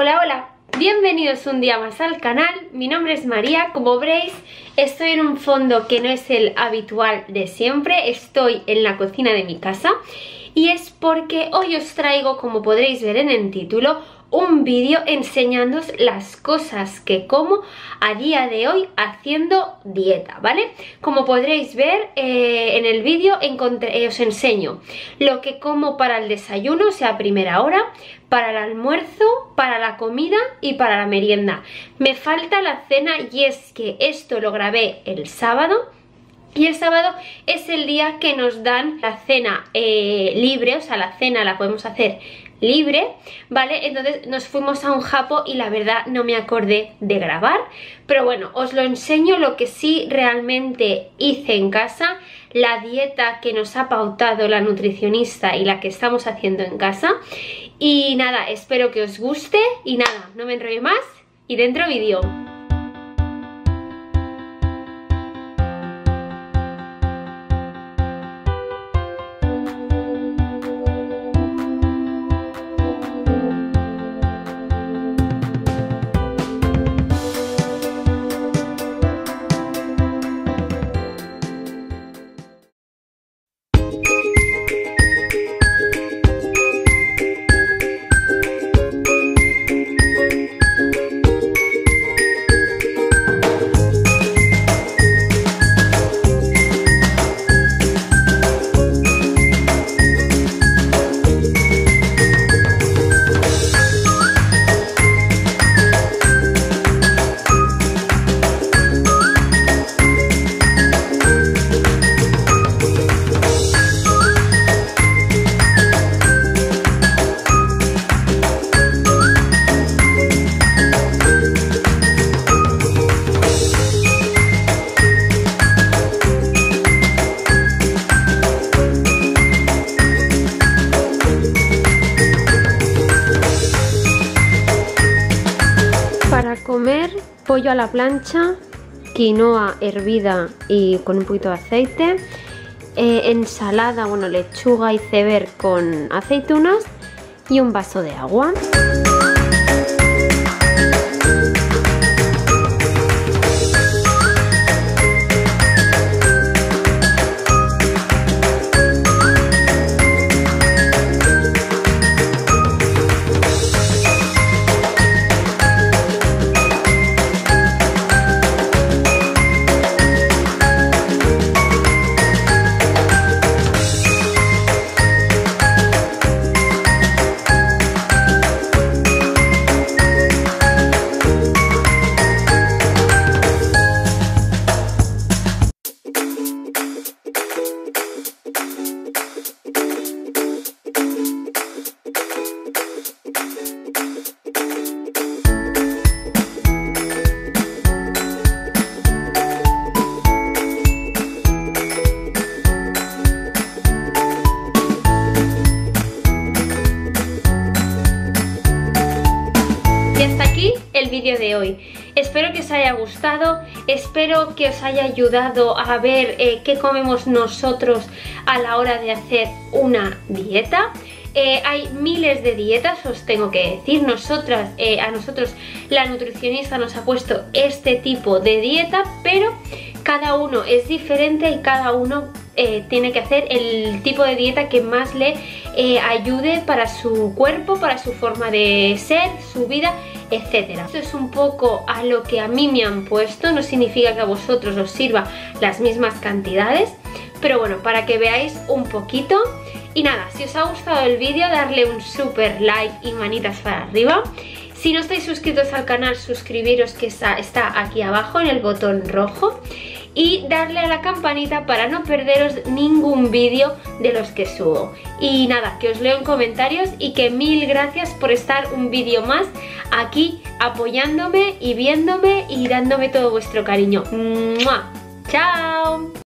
Hola, hola, bienvenidos un día más al canal, mi nombre es María, como veréis estoy en un fondo que no es el habitual de siempre, estoy en la cocina de mi casa. Y es porque hoy os traigo, como podréis ver en el título, un vídeo enseñándoos las cosas que como a día de hoy haciendo dieta, ¿vale? Como podréis ver eh, en el vídeo eh, os enseño lo que como para el desayuno, o sea, primera hora, para el almuerzo, para la comida y para la merienda. Me falta la cena y es que esto lo grabé el sábado, y el sábado es el día que nos dan la cena eh, libre, o sea, la cena la podemos hacer libre, ¿vale? Entonces nos fuimos a un japo y la verdad no me acordé de grabar, pero bueno, os lo enseño lo que sí realmente hice en casa, la dieta que nos ha pautado la nutricionista y la que estamos haciendo en casa y nada, espero que os guste y nada, no me enrollo más y dentro vídeo. Pollo a la plancha, quinoa hervida y con un poquito de aceite, eh, ensalada, bueno, lechuga y ceber con aceitunas y un vaso de agua. El vídeo de hoy. Espero que os haya gustado, espero que os haya ayudado a ver eh, qué comemos nosotros a la hora de hacer una dieta. Eh, hay miles de dietas, os tengo que decir, nosotras, eh, a nosotros la nutricionista nos ha puesto este tipo de dieta, pero cada uno es diferente y cada uno tiene que hacer el tipo de dieta que más le ayude para su cuerpo, para su forma de ser, su vida etcétera. Esto es un poco a lo que a mí me han puesto, no significa que a vosotros os sirva las mismas cantidades, pero bueno, para que veáis un poquito. Y nada, si os ha gustado el vídeo, darle un super like y manitas para arriba. Si no estáis suscritos al canal, suscribiros que está, está aquí abajo en el botón rojo y darle a la campanita para no perderos ningún vídeo de los que subo. Y nada, que os leo en comentarios y que mil gracias por estar un vídeo más aquí apoyándome y viéndome y dándome todo vuestro cariño. ¡Chao!